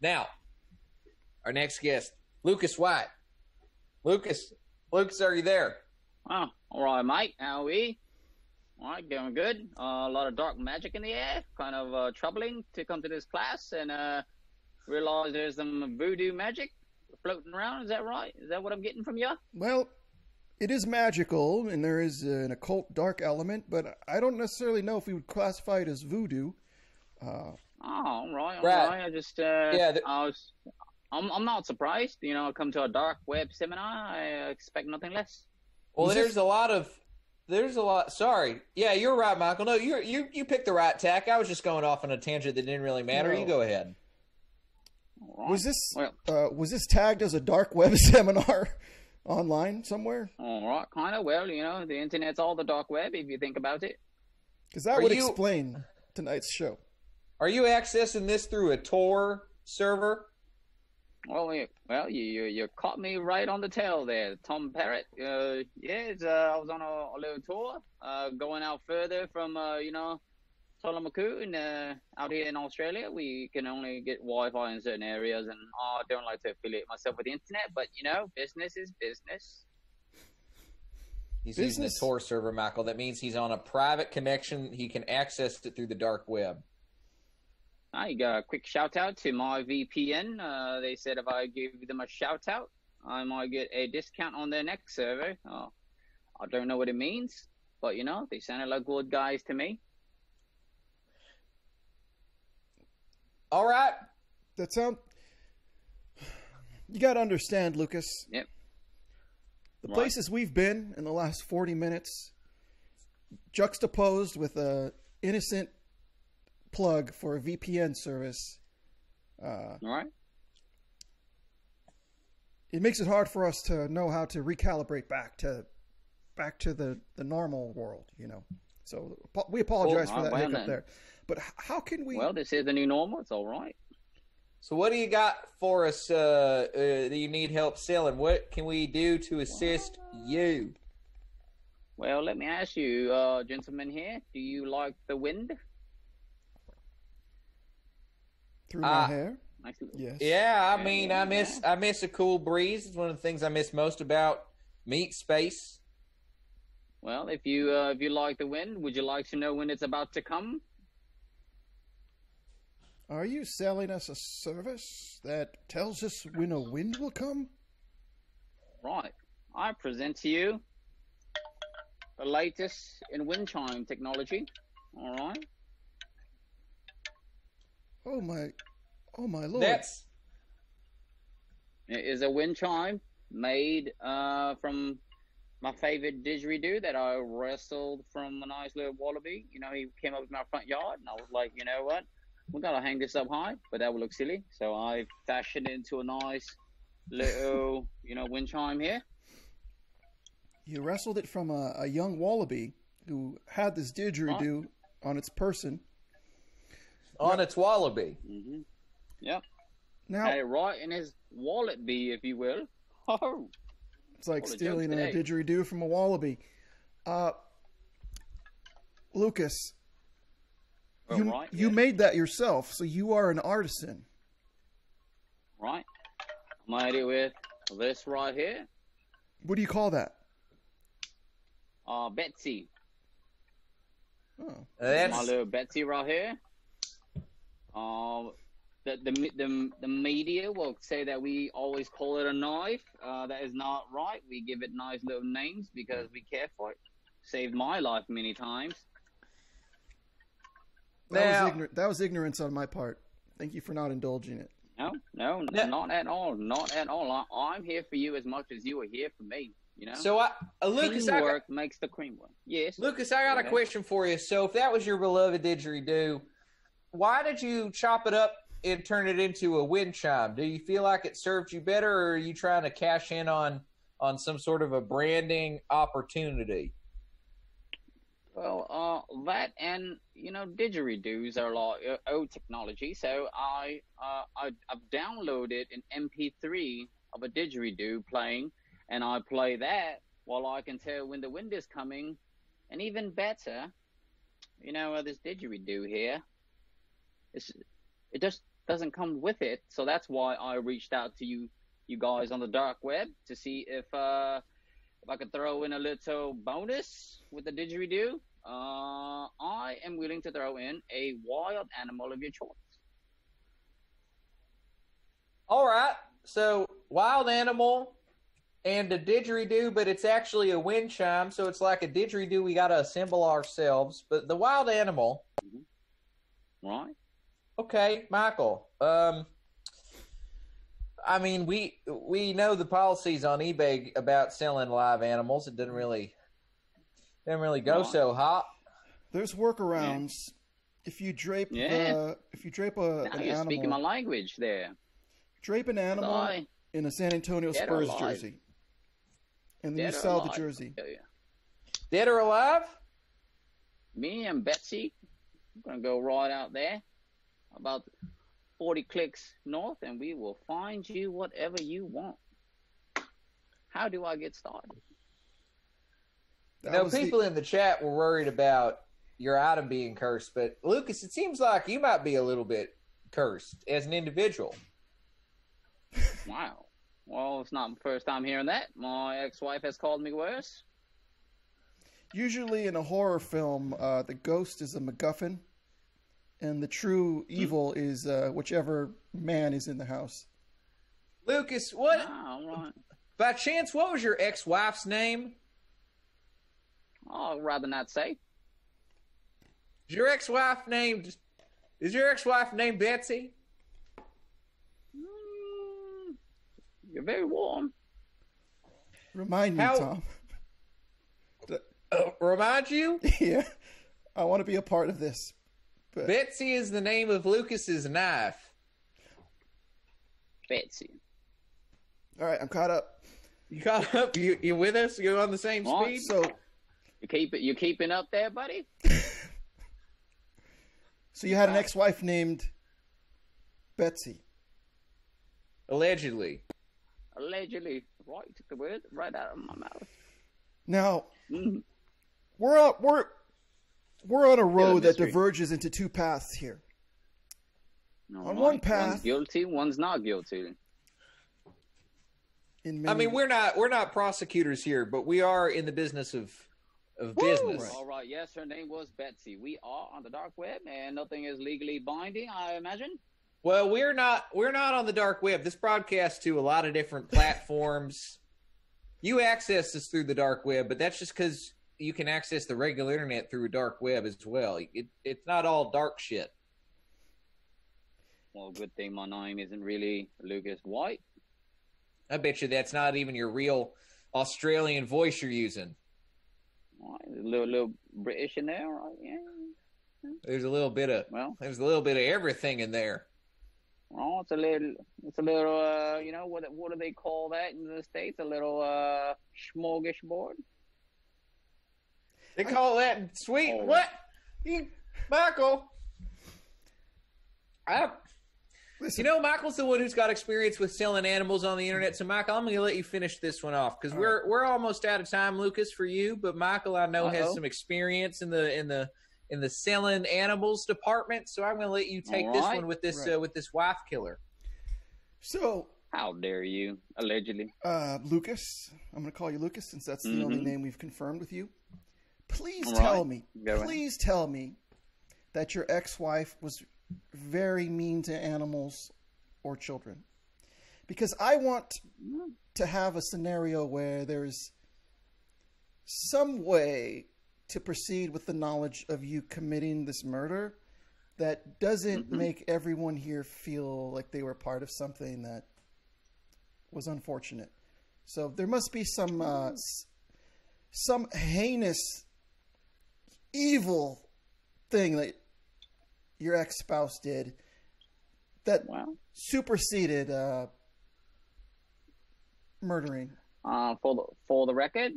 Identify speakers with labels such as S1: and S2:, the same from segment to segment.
S1: Now, our next guest, Lukas White. Lukas, Lukas, are you there?
S2: Oh, all right, mate. How are we? All right, going good. Uh, a lot of dark magic in the air. Kind of uh, troubling to come to this class and uh, realize there's some voodoo magic floating around. Is that right? Is that what I'm getting from you?
S3: Well, it is magical, and there is an occult dark element, but I don't necessarily know if we would classify it as voodoo. Uh,
S2: all right, all
S1: Right.
S2: right. I just, uh,
S1: Yeah, the-
S2: I was, I'm, I'm not surprised. You know, I come to a dark web seminar. I expect nothing less.
S1: Well, there's a lot of there's a lot. Sorry, yeah, you're right, Michael. No, you you you picked the right tack. I was just going off on a tangent that didn't really matter.
S3: No.
S1: You go ahead.
S2: All right.
S3: was this
S2: Well,
S3: uh, was this tagged as a dark web seminar online somewhere?
S2: all right, kind of. Well, you know, the internet's all the dark web if you think about it.
S3: Because that
S1: Are
S3: would
S1: you-
S3: explain tonight's show.
S1: Are you accessing this through a Tor server?
S2: Well, you, well, you, you you caught me right on the tail there, Tom Parrott. Uh, yeah, it's, uh, I was on a, a little tour, uh, going out further from uh, you know, Tolamaku and uh, out here in Australia, we can only get Wi-Fi in certain areas, and I don't like to affiliate myself with the internet, but you know, business is business.
S1: He's using a Tor server, Michael. That means he's on a private connection. He can access it through the dark web.
S2: I got a quick shout out to my VPN. Uh, they said if I give them a shout out, I might get a discount on their next server. Oh, I don't know what it means, but you know, they sounded like good guys to me.
S1: All right.
S3: That sound. You got to understand, Lukas.
S2: Yep.
S3: The
S2: Right.
S3: places we've been in the last forty minutes, juxtaposed with a innocent plug for a VPN service, uh,
S2: All right.
S3: it makes it hard for us to know how to recalibrate back to back to the the normal world. You know. So we apologize
S2: Cool.
S3: for that
S2: Well,
S3: hiccup
S2: then.
S3: there. But how can we?
S2: Well, this is the new normal. It's all right.
S1: So, what do you got for us uh, uh, that you need help selling? What can we do to assist you?
S2: Well, let me ask you, uh, gentlemen here, do you like the wind?
S3: Through my
S1: uh,
S3: hair? Yes.
S1: Yeah, I mean, I miss I miss a cool breeze. It's one of the things I miss most about meat space.
S2: Well, if you uh, if you like the wind, would you like to know when it's about to come?
S3: Are you selling us a service that tells us when a wind will come?
S2: Right. I present to you the latest in wind chime technology. All right.
S3: Oh my, oh my lord!
S1: That's
S2: It is a wind chime made uh, from my favorite didgeridoo that I wrestled from a nice little wallaby. You know, he came up in my front yard, and I was like, you know what? We gotta hang this up high, but that would look silly. So I fashioned it into a nice little, you know, wind chime here.
S3: you wrestled it from a, a young wallaby who had this didgeridoo on its person.
S1: On its wallaby.
S2: hmm Yep.
S3: Now
S2: Had it right in his wallet, be if you will. Oh,
S3: it's like
S2: all
S3: stealing a
S2: jokes today.
S3: didgeridoo from a wallaby. Uh, Lukas,
S2: all
S3: you
S2: right.
S3: you
S2: yeah,
S3: made that yourself, so you are an artisan.
S2: right. Made it with this right here.
S3: What do you call that?
S2: Uh, Betsy.
S3: Oh,
S2: my little Betsy right here. Um, the, the the the media will say that we always call it a knife. Uh, that is not right. We give it nice little names because we care for it. Saved my life many times.
S3: that
S1: Now-
S3: was ignorant. That was ignorance on my part. Thank you for not indulging it.
S2: No, no, n-
S1: Yeah.
S2: not at all. Not at all. I, I'm here for you as much as you are here for me. You know.
S1: so. I uh, Lukas, I got,
S2: Teamwork makes the cream work. Yes.
S1: Lukas, I got a question for you. So, if that was your beloved didgeridoo, why did you chop it up and turn it into a wind chime? Do you feel like it served you better, or are you trying to cash in on on some sort of a branding opportunity?
S2: Well, uh, that and you know didgeridoos are like uh, old technology. So I, uh, I I've downloaded an MP3 of a didgeridoo playing, and I play that while I can tell when the wind is coming. And even better, you know, uh, this didgeridoo here, it's, it just doesn't come with it. So that's why I reached out to you, you guys on the dark web to see if uh, if I could throw in a little bonus with the didgeridoo. Uh, I am willing to throw in a wild animal of your choice.
S1: All right. So wild animal and a didgeridoo, but it's actually a wind chime, so it's like a didgeridoo we got to assemble ourselves. But the wild animal,
S2: Right?
S1: Okay, Michael. Um, I mean, we we know the policies on eBay about selling live animals. It doesn't really doesn't really go
S2: Right.
S1: so hot.
S3: There's workarounds. If you drape
S2: Yeah.
S3: the, if you drape a,
S2: Now
S3: an
S2: you're speaking my
S3: animal,
S2: language there.
S3: drape an animal
S2: Lie.
S3: in a San Antonio
S2: Dead
S3: Spurs jersey, and then
S2: Dead
S3: you sell the jersey.
S2: I tell ya.
S1: Dead or alive?
S2: Me and Betsy, we're gonna go right out there, about 40 clicks north, and we will find you whatever you want. How do I get started?
S3: That
S1: You know,
S3: was the-
S1: people in the chat were worried about your item being cursed, but Lukas, it seems like you might be a little bit cursed as an individual.
S2: Wow. Well, it's not the first time hearing that. My ex-wife has called me worse.
S3: Usually in a horror film, uh, the ghost is a MacGuffin, and the true evil is uh, whichever man is in the house.
S1: Lukas, what
S2: Ah, all right.
S1: by chance? What was your ex-wife's name?
S2: I'd rather not say.
S1: Is your ex-wife named? Is your ex-wife named Betsy?
S2: Mm, you're very warm.
S3: Remind me,
S1: How-
S3: Tom.
S1: Uh, remind you,
S3: yeah, I want to be a part of this. But
S1: Betsy is the name of Lukas's knife.
S2: Betsy.
S3: all right, I'm caught up.
S1: You caught up? You you with us? You're on the same
S2: What?
S1: speed?
S3: So,
S2: You keep it. You keeping up there, buddy?
S3: so you had an ex-wife named Betsy.
S1: Allegedly.
S2: Allegedly. Right, took the word right out of my mouth.
S3: Now
S2: Mm.
S3: we're up. we're we're on a road that diverges into two paths here.
S2: All
S3: On one
S2: right,
S3: path-
S2: one's guilty, one's not guilty.
S3: In
S1: I
S3: many,
S1: mean, we're not we're not prosecutors here, but we are in the business of of business.
S3: Right.
S2: All right. Yes, her name was Betsy. We are on the dark web, and nothing is legally binding. I imagine.
S1: Well, we're not we're not on the dark web. This broadcasts to a lot of different platforms. you access this through the dark web, but that's just because you can access the regular internet through a dark web as well. It, it's not all dark shit.
S2: Well, good thing my name isn't really Lukas White.
S1: I bet you that's not even your real Australian voice you're using.
S2: Right, a little, little British in there. Right, yeah.
S1: There's a little bit of
S2: Well,
S1: there's a little bit of everything in there.
S2: well, it's a little, it's a little, uh, you know, what, what do they call that in the states? A little uh, smorgasbord.
S1: They call that sweet.
S2: Oh.
S1: What? You, Michael? I,
S3: Listen,
S1: you know, Michael's the one who's got experience with selling animals on the internet. So, Michael, I'm going to let you finish this one off because we're we're almost out of time, Lukas, for you. But Michael, I know has
S2: Uh-oh.
S1: some experience in the in the in the selling animals department. So, I'm going to let you take
S2: All
S1: this one with this
S3: Right.
S1: uh, with this wife killer.
S3: so
S2: How dare you? Allegedly.
S3: uh, Lukas, I'm going to call you Lukas since that's the only
S2: Mhm.
S3: name we've confirmed with you. Please
S2: All
S3: tell me,
S2: Go ahead.
S3: please tell me that your ex-wife was very mean to animals or children, because I want to have a scenario where there's some way to proceed with the knowledge of you committing this murder that doesn't
S2: Mhm.
S3: make everyone here feel like they were part of something that was unfortunate. So there must be some uh, some heinous, evil thing that your ex spouse did that
S2: Well,
S3: superseded uh, murdering.
S2: uh, for the for the record,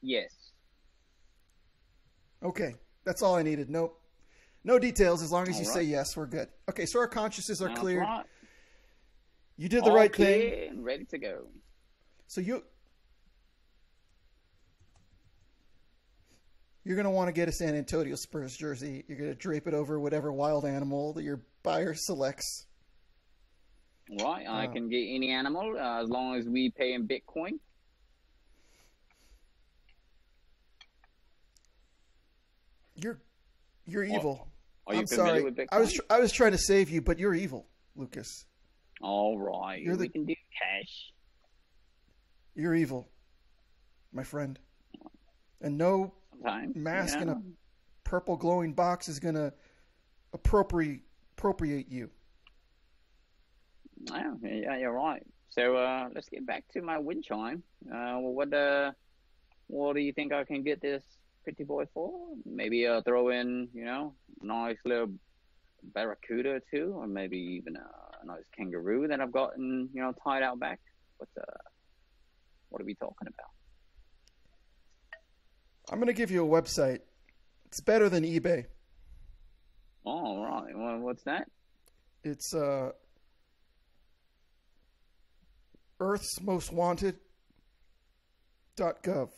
S2: yes.
S3: Okay, that's all I needed. Nope. No details. As long as you
S2: All
S3: say yes, we're good. Okay, so our consciences are cleared.
S2: right.
S3: You did the
S2: All
S3: right
S2: clear
S3: thing.
S2: ready to go.
S3: So you You're going to want to get a San Antonio Spurs jersey. You're going to drape it over whatever wild animal that your buyer selects.
S2: Right, I
S3: Uh,
S2: can get any animal uh, as long as we pay in Bitcoin.
S3: You're you're evil.
S2: Are you
S3: I'm sorry. I was tr- I was trying to save you, but you're evil, Lukas.
S2: All right,
S3: You're
S2: we
S3: the-
S2: can do cash.
S3: You're evil, my friend. And no
S2: Sometimes
S3: mask
S2: yeah.
S3: in a purple glowing box is going to appropriate appropriate you.
S2: Yeah, yeah, you're right. So uh, let's get back to my wind chime. Uh, well, what uh, what do you think I can get this pretty boy for? Maybe uh, throw in, you know, a nice little barracuda or two, or maybe even a, nice kangaroo that I've gotten, you know, tied out back. What's uh, what are we talking about?
S3: I'm going to give you a website. It's better than eBay.
S2: All right. Well, what's that?
S3: It's uh Earth's Most Wanted dot gov.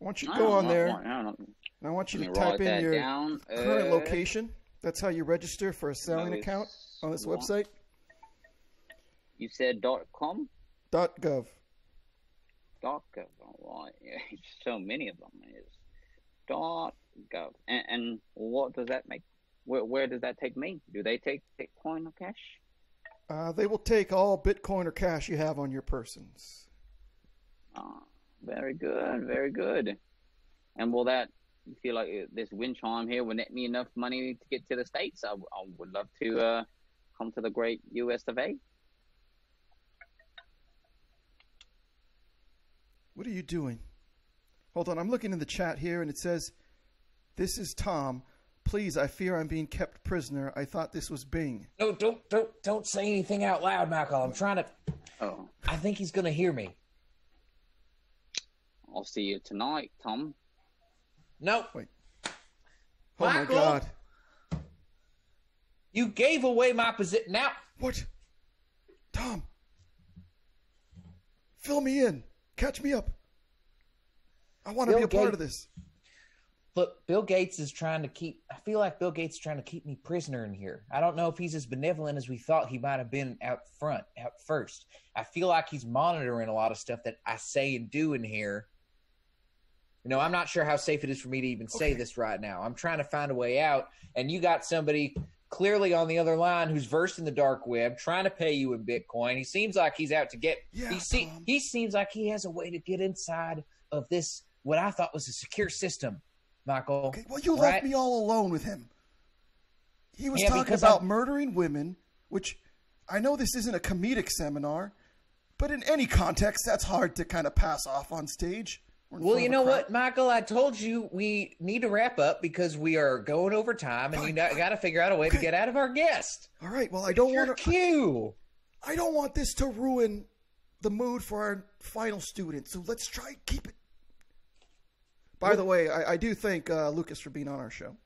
S3: I want you to go
S2: Oh,
S3: on there,
S2: I
S3: and I want you to type in your
S2: down.
S3: current
S2: Uh,
S3: location. That's how you register for a selling account on this
S2: wa-
S3: website.
S2: You said dot com.
S3: Dot gov.
S2: dot gov. Yeah, so many of them is dot gov. And, and what does that make? Where, where does that take me? Do they take Bitcoin or cash?
S3: Uh, they will take all Bitcoin or cash you have on your persons.
S2: Ah, very good, very good. And will that? You feel like uh, this wind chime here will net me enough money to get to the states? I, I would love to uh, come to the great U.S. of A.
S3: What are you doing? Hold on, I'm looking in the chat here, and it says, "This is Tom. Please, I fear I'm being kept prisoner. I thought this was Bing."
S1: No, don't don't don't say anything out loud, Michael. I'm trying to.
S2: Oh,
S1: I think he's gonna hear me.
S2: I'll see you tonight, Tom.
S1: No, Wait.
S3: Oh my
S1: Michael!
S3: God!
S1: you gave away my position. Now,
S3: What? Tom, fill me in. Catch me up. I want to be a part of this.
S1: look, Bill Gates is trying to keep. I feel like Bill Gates is trying to keep me prisoner in here. I don't know if he's as benevolent as we thought he might have been out front, out first. I feel like he's monitoring a lot of stuff that I say and do in here. You know, I'm not sure how safe it is for me to even say
S3: Okay.
S1: this right now. I'm trying to find a way out, and you got somebody clearly on the other line who's versed in the dark web, trying to pay you in Bitcoin. He seems like he's out to get.
S3: Yeah,
S1: he see, he seems like he has a way to get inside of this what I thought was a secure system, Michael.
S3: Okay, well, you
S1: right?
S3: left me all alone with him. He was
S1: Yeah,
S3: talking about
S1: I'm-
S3: murdering women, which I know this isn't a comedic seminar, but in any context, that's hard to kind of pass off on stage. Or in
S1: Well, you know what, Michael? I told you we need to wrap up because we are going over time, and you
S3: Fine,
S1: got to figure out a way to get out of our guest.
S3: All right, well, I don't want to.
S1: cue.
S3: I don't want this to ruin the mood for our final student. So let's try keep it. By the way, I, I do thank uh, Lukas for being on our show.